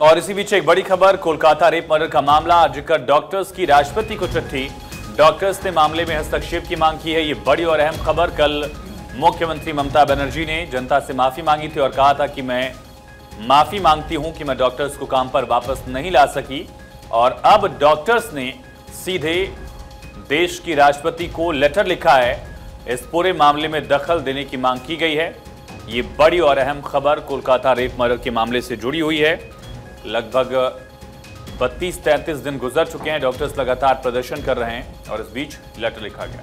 और इसी बीच एक बड़ी खबर, कोलकाता रेप मर्डर का मामला। आज कर डॉक्टर्स की राष्ट्रपति को चिट्ठी। डॉक्टर्स ने मामले में हस्तक्षेप की मांग की है। ये बड़ी और अहम खबर। कल मुख्यमंत्री ममता बनर्जी ने जनता से माफ़ी मांगी थी और कहा था कि मैं माफ़ी मांगती हूँ कि मैं डॉक्टर्स को काम पर वापस नहीं ला सकी। और अब डॉक्टर्स ने सीधे देश की राष्ट्रपति को लेटर लिखा है। इस पूरे मामले में दखल देने की मांग की गई है। ये बड़ी और अहम खबर कोलकाता रेप मर्डर के मामले से जुड़ी हुई है। लगभग 32-33 दिन गुजर चुके हैं। डॉक्टर्स लगातार प्रदर्शन कर रहे हैं और इस बीच लेटर लिखा गया।